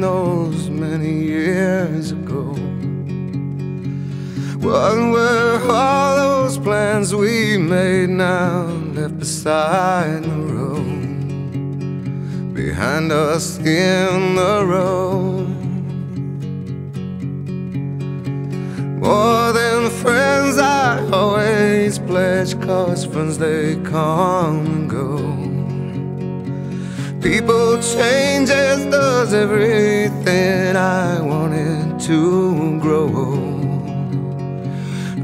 those many years ago? What were all those plans we made now left beside the road? Behind us in the road. More than friends, I always pledge, cause friends they come and go. People change as does everything I wanted to grow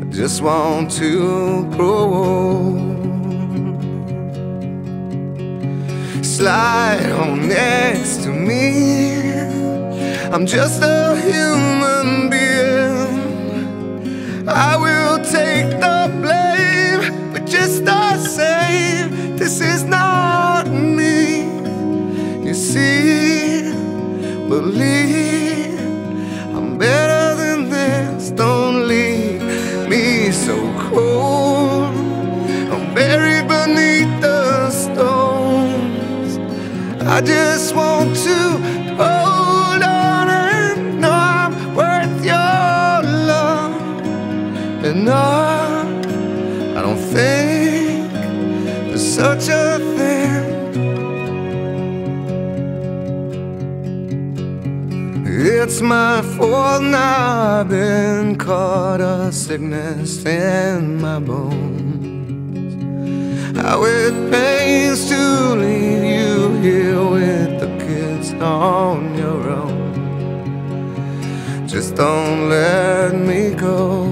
I just want to grow. Slide on next to me. I'm just a human being. I will see, believe I'm better than this. Don't leave me so cold. I'm buried beneath the stones. I just want to hold on and know I'm worth your love. And no, I don't think there's such a thing. It's my fault now I've been caught a sickness in my bones. How it pains to leave you here with the kids on your own. Just don't let me go.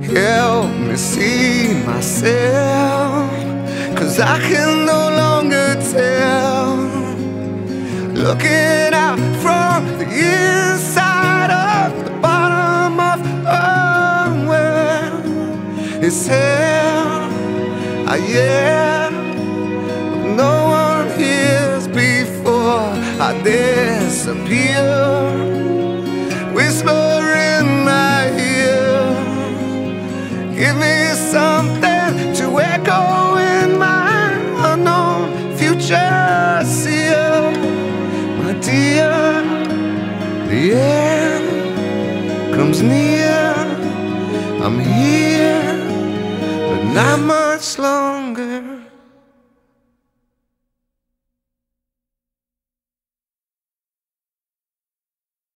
Help me see myself, cause I can no Looking out from the inside of the bottom of a well. It's hell, I yeah No one hears before I disappear. Whisper end comes near. I'm here, but not much longer.